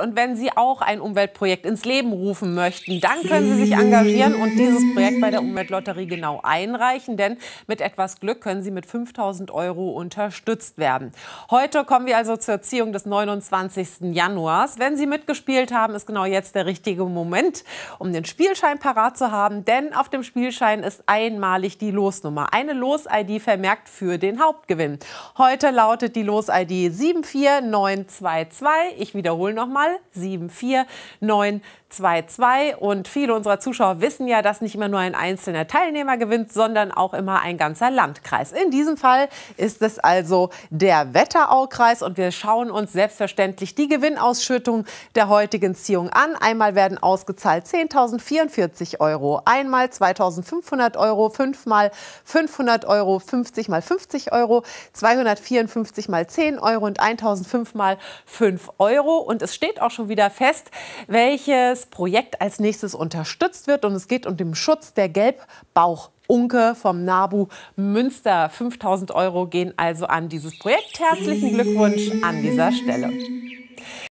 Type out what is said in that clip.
Und wenn Sie auch ein Umweltprojekt ins Leben rufen möchten, dann können Sie sich engagieren und dieses Projekt bei der Umweltlotterie genau einreichen. Denn mit etwas Glück können Sie mit 5000 Euro unterstützt werden. Heute kommen wir also zur Erziehung des 29. Januars. Wenn Sie mitgespielt haben, ist genau jetzt der richtige Moment, um den Spielschein parat zu haben. Denn auf dem Spielschein ist einmalig die Losnummer. Eine Los-ID vermerkt für den Hauptgewinn. Heute lautet die Los-ID 74922. Ich wiederhole nochmal. 74922. Und viele unserer Zuschauer wissen ja, dass nicht immer nur ein einzelner Teilnehmer gewinnt, sondern auch immer ein ganzer Landkreis. In diesem Fall ist es also der Wetteraukreis und wir schauen uns selbstverständlich die Gewinnausschüttung der heutigen Ziehung an. Einmal werden ausgezahlt 10.044 Euro, einmal 2.500 Euro, fünfmal 500 Euro, 50 mal 50 Euro, 254 mal 10 Euro und 1.005 mal 5 Euro. Und es steht auch schon wieder fest, welches Projekt als nächstes unterstützt wird. Und es geht um den Schutz der Gelbbauchunke vom NABU Münster. 5000 Euro gehen also an dieses Projekt. Herzlichen Glückwunsch an dieser Stelle.